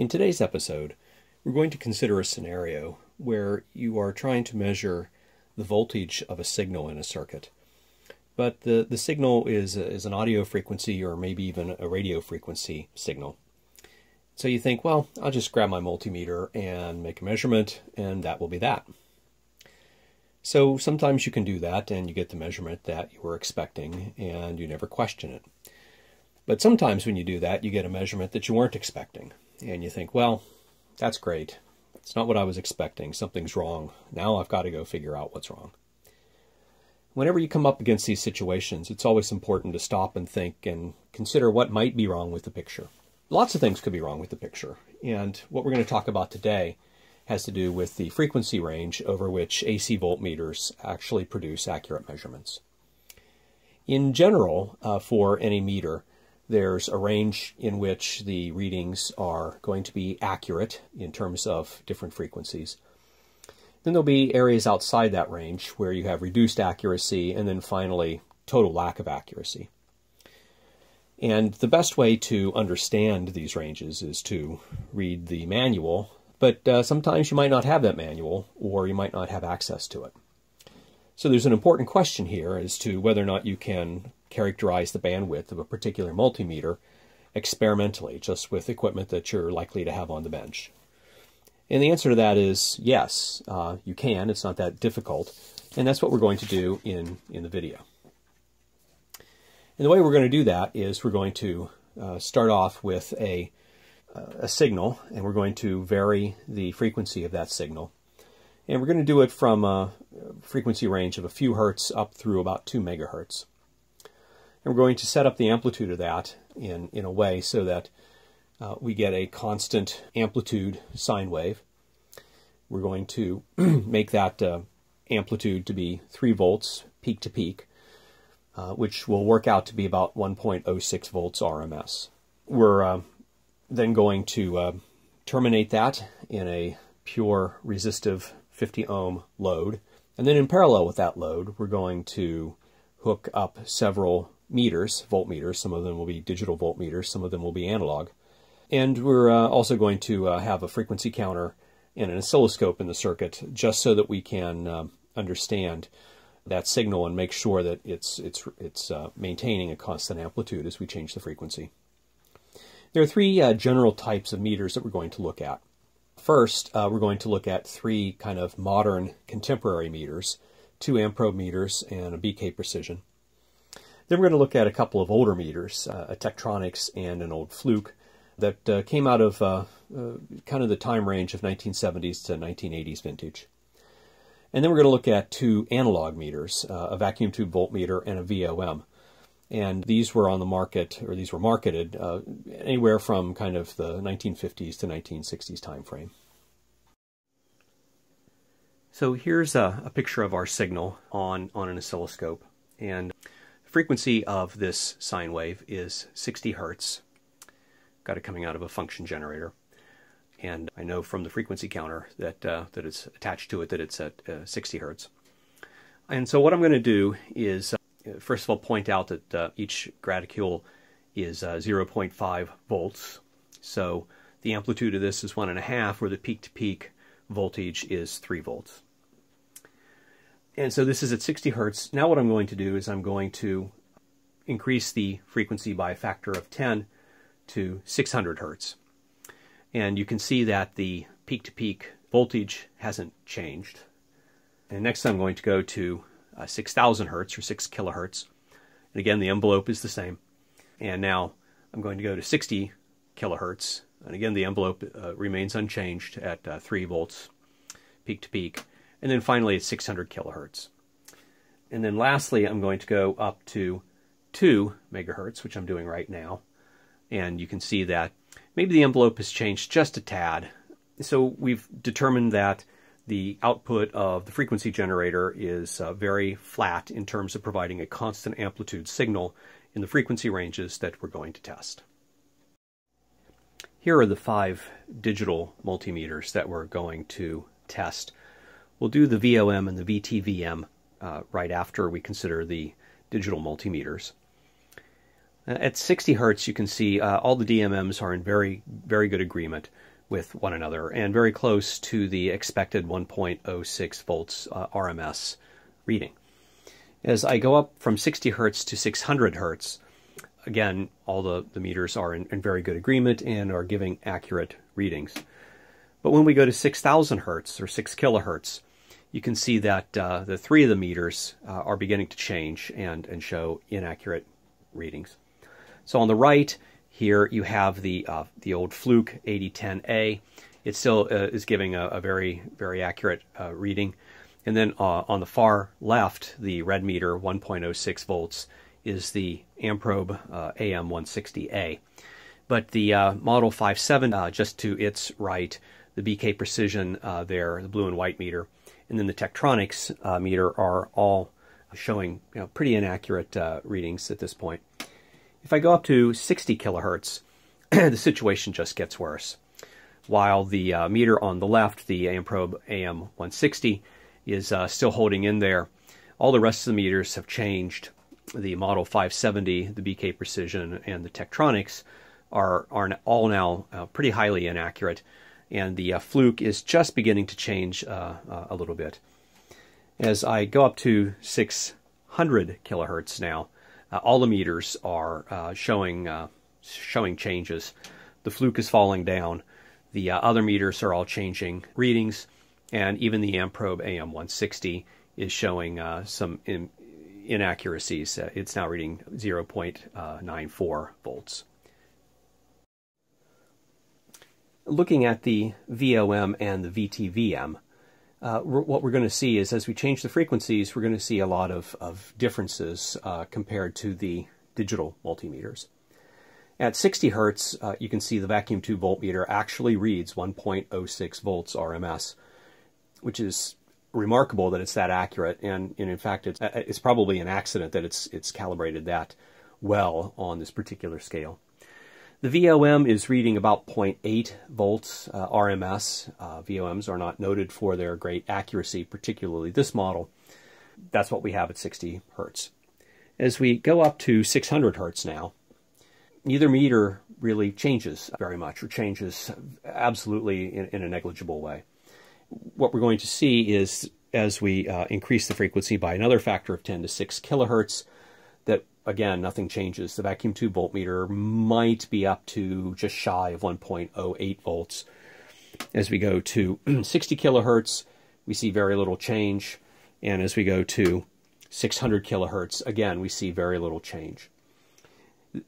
In today's episode, we're going to consider a scenario where you are trying to measure the voltage of a signal in a circuit. But the, the signal is, is an audio frequency or maybe even a radio frequency signal. So you think, well, I'll just grab my multimeter and make a measurement, and that will be that. So sometimes you can do that and you get the measurement that you were expecting and you never question it. But sometimes when you do that, you get a measurement that you weren't expecting. And you think, well, that's great. It's not what I was expecting. Something's wrong. Now I've got to go figure out what's wrong. Whenever you come up against these situations, it's always important to stop and think and consider what might be wrong with the picture. Lots of things could be wrong with the picture. And what we're going to talk about today has to do with the frequency range over which AC voltmeters actually produce accurate measurements. In general, uh, for any meter, there's a range in which the readings are going to be accurate in terms of different frequencies. Then there'll be areas outside that range where you have reduced accuracy, and then finally, total lack of accuracy. And the best way to understand these ranges is to read the manual but uh, sometimes you might not have that manual or you might not have access to it. So there's an important question here as to whether or not you can characterize the bandwidth of a particular multimeter experimentally, just with equipment that you're likely to have on the bench. And the answer to that is yes, uh, you can. It's not that difficult. And that's what we're going to do in, in the video. And the way we're going to do that is we're going to uh, start off with a a signal, and we're going to vary the frequency of that signal. And we're going to do it from a frequency range of a few hertz up through about 2 megahertz. And we're going to set up the amplitude of that in, in a way so that uh, we get a constant amplitude sine wave. We're going to make that uh, amplitude to be 3 volts peak to peak, uh, which will work out to be about 1.06 volts RMS. We're uh, then going to uh, terminate that in a pure resistive 50 ohm load. And then in parallel with that load, we're going to hook up several meters, voltmeters. Some of them will be digital voltmeters, some of them will be analog. And we're uh, also going to uh, have a frequency counter and an oscilloscope in the circuit just so that we can um, understand that signal and make sure that it's, it's, it's uh, maintaining a constant amplitude as we change the frequency. There are three uh, general types of meters that we're going to look at. First, uh, we're going to look at three kind of modern contemporary meters, two Amprobe meters and a BK Precision. Then we're going to look at a couple of older meters, uh, a Tektronix and an old Fluke, that uh, came out of uh, uh, kind of the time range of 1970s to 1980s vintage. And then we're going to look at two analog meters, a vacuum tube voltmeter and a VOM and these were on the market, or these were marketed uh, anywhere from kind of the 1950s to 1960s time frame. So here's a, a, picture of our signal on, on an oscilloscope, and the frequency of this sine wave is 60 hertz. Got it coming out of a function generator, and I know from the frequency counter that uh, that it's attached to it that it's at uh, 60 hertz. And so what I'm going to do is first of all point out that uh, each graticule is uh, 0.5 volts. So the amplitude of this is one and a half, where the peak-to-peak voltage is 3 volts. And so this is at 60 hertz. Now what I'm going to do is I'm going to increase the frequency by a factor of 10 to 600 hertz. And you can see that the peak-to-peak -peak voltage hasn't changed. And next I'm going to go to uh, 6,000 hertz or 6 kilohertz. And again, the envelope is the same. And now I'm going to go to 60 kilohertz. And again, the envelope uh, remains unchanged at uh, 3 volts peak to peak. And then finally at 600 kilohertz. And then lastly, I'm going to go up to 2 megahertz, which I'm doing right now. And you can see that maybe the envelope has changed just a tad. So we've determined that the output of the frequency generator is uh, very flat in terms of providing a constant amplitude signal in the frequency ranges that we're going to test. Here are the five digital multimeters that we're going to test. We'll do the VOM and the VTVM uh, right after we consider the digital multimeters. At 60 hertz, you can see uh, all the DMMs are in very, very good agreement. With one another and very close to the expected 1.06 volts uh, RMS reading. As I go up from 60 hertz to 600 hertz, again, all the, the meters are in, in very good agreement and are giving accurate readings. But when we go to 6,000 hertz or 6 kilohertz, you can see that uh, the three of the meters uh, are beginning to change and, and show inaccurate readings. So on the right here you have the uh, the old Fluke 8010A. It still uh, is giving a, a, very very accurate uh, reading. And then uh, on the far left, the red meter 1.06 volts is the Amprobe AM160A. But the Model 57 just to its right, the BK Precision there, the blue and white meter, and then the Tektronix uh, meter are all showing you know, pretty inaccurate uh, readings at this point. If I go up to 60 kilohertz, the situation just gets worse. While the uh, meter on the left, the Amprobe AM160, is uh, still holding in there, all the rest of the meters have changed. The Model 570, the BK Precision, and the Tektronix are, are all now uh, pretty highly inaccurate and the uh, fluke is just beginning to change uh, uh, a little bit. As I go up to 600 kilohertz now, Uh, all the meters are uh, showing uh, showing changes. The fluke is falling down. The uh, other meters are all changing readings, and even the Amprobe AM160 is showing uh, some in inaccuracies. it's now reading 0.94 volts. looking at the VOM and the VTVM, uh, what we're going to see is as we change the frequencies, we're going to see a lot of, of differences uh, compared to the digital multimeters. At 60 hertz, uh, you can see the vacuum tube voltmeter actually reads 1.06 volts RMS, which is remarkable that it's that accurate. And, and in fact, it's, uh, it's probably an accident that it's, it's calibrated that well on this particular scale. The VOM is reading about 0.8 volts uh, RMS. Uh, VOMs are not noted for their great accuracy, particularly this model. That's what we have at 60 hertz. As we go up to 600 hertz now, neither meter really changes very much or changes absolutely in, in a negligible way. What we're going to see is as we uh, increase the frequency by another factor of 10 to 6 kilohertz, again, nothing changes. The vacuum tube voltmeter might be up to just shy of 1.08 volts. As we go to 60 kilohertz, we see very little change. And as we go to 600 kilohertz, again, we see very little change.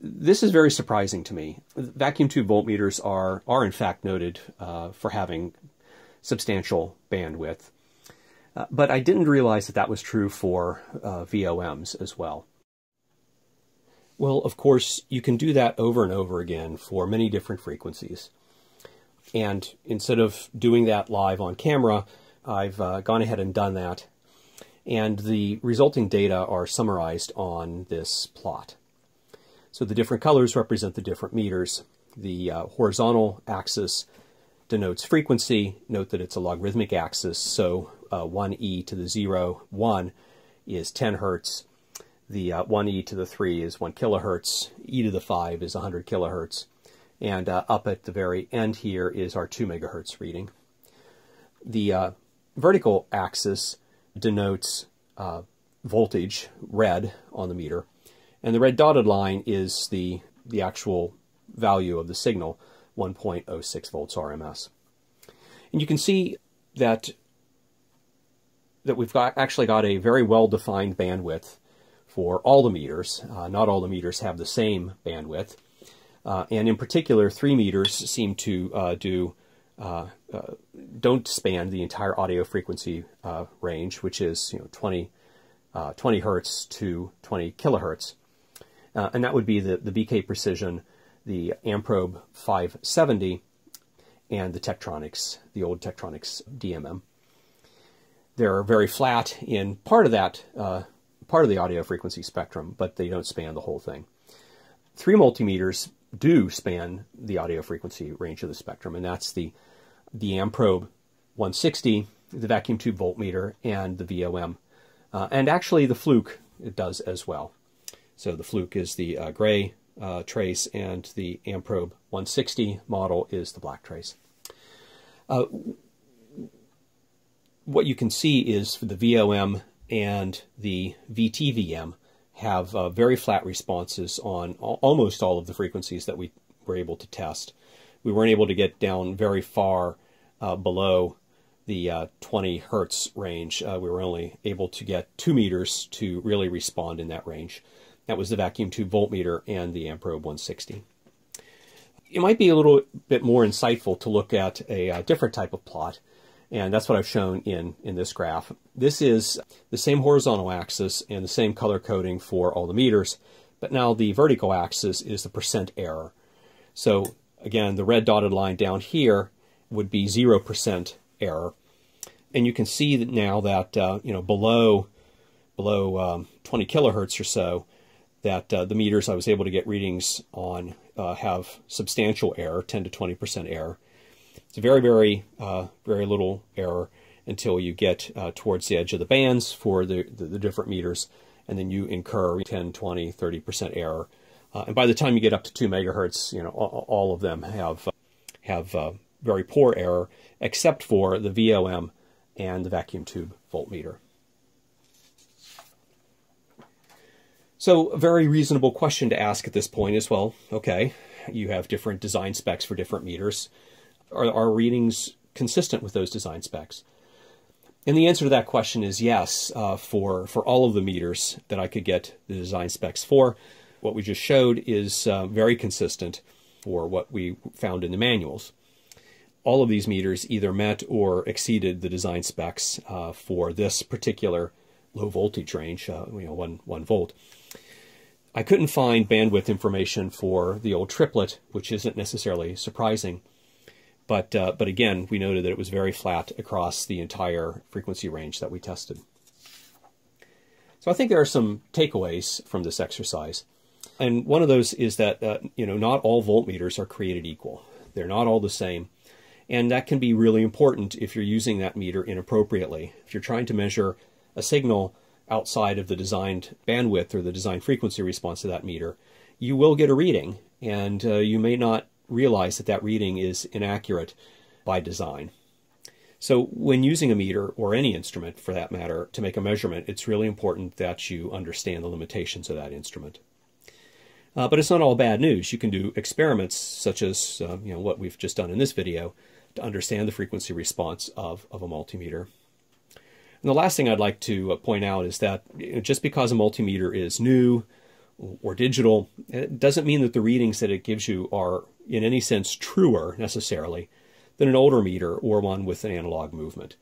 This is very surprising to me. Vacuum tube voltmeters are, are in fact noted uh, for having substantial bandwidth. Uh, but I didn't realize that that was true for uh, VOMs as well. Well, of course, you can do that over and over again for many different frequencies. And instead of doing that live on camera, I've uh, gone ahead and done that. And the resulting data are summarized on this plot. So the different colors represent the different meters. The uh, horizontal axis denotes frequency. Note that it's a logarithmic axis, so uh, 1e to the 0, 1 is 10 hertz, the uh, 1e to the 3 is 1 kilohertz, e to the 5 is 100 kilohertz, and uh, up at the very end here is our 2 megahertz reading. The uh, vertical axis denotes uh, voltage, read, on the meter, and the red dotted line is the, the actual value of the signal, 1.06 volts RMS. And you can see that that we've got actually got a very well-defined bandwidth for all the meters. Uh, not all the meters have the same bandwidth. Uh, and in particular, three meters seem to uh, do uh, uh, don't span the entire audio frequency uh, range, which is you know 20, 20 hertz to 20 kilohertz. and that would be the, the BK Precision, the Amprobe 570, and the Tektronix, the old Tektronix DMM. They're very flat in part of that part of the audio frequency spectrum, but they don't span the whole thing. Three multimeters do span the audio frequency range of the spectrum, and that's the, the Amprobe 160, the vacuum tube voltmeter, and the VOM. Uh, and actually the Fluke it does as well. So the Fluke is the uh, gray uh, trace, and the Amprobe 160 model is the black trace. Uh, what you can see is for the VOM and the VTVM have uh, very flat responses on almost all of the frequencies that we were able to test. We weren't able to get down very far uh, below the uh, 20 hertz range. Uh, we were only able to get 2 meters to really respond in that range. That was the vacuum tube voltmeter and the Amprobe 160. It might be a little bit more insightful to look at a, a uh, different type of plot, and that's what I've shown in, in this graph. This is the same horizontal axis and the same color coding for all the meters, but now the vertical axis is the percent error. So again, the red dotted line down here would be 0% error. And you can see that now that, uh, you know, below, below um, 20 kilohertz or so, that uh, the meters I was able to get readings on uh, have substantial error, 10 to 20% error. It's very, very, uh, very little error until you get uh, towards the edge of the bands for the, the, the, different meters, and then you incur 10, 20, 30% error. Uh, and by the time you get up to 2 megahertz, you know, all, all of them have, have very poor error, except for the VOM and the vacuum tube voltmeter. So a very reasonable question to ask at this point is, well, okay, you have different design specs for different meters. Are our readings consistent with those design specs? And the answer to that question is yes, uh, for, for all of the meters that I could get the design specs for. What we just showed is uh, very consistent for what we found in the manuals all of these meters either met or exceeded the design specs uh, for this particular low voltage range, uh, you know, one, one volt. I couldn't find bandwidth information for the old Triplett, which isn't necessarily surprising. But, uh, but again, we noted that it was very flat across the entire frequency range that we tested. So I think there are some takeaways from this exercise. And one of those is that, uh, you know, not all voltmeters are created equal. They're not all the same. And that can be really important if you're using that meter inappropriately. If you're trying to measure a signal outside of the designed bandwidth or the designed frequency response to that meter, you will get a reading, and uh, you may not realize that that reading is inaccurate by design. So when using a meter, or any instrument for that matter, to make a measurement, it's really important that you understand the limitations of that instrument. Uh, but it's not all bad news. You can do experiments such as uh, you know what we've just done in this video to understand the frequency response of, of a multimeter. And the last thing I'd like to uh, point out is that just because a multimeter is new or digital, it doesn't mean that the readings that it gives you are in any sense truer necessarily than an older meter or one with an analog movement.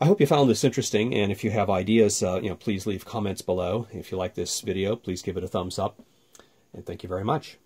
I hope you found this interesting, and if you have ideas, uh, you know, please leave comments below. If you like this video, please give it a thumbs up, and thank you very much.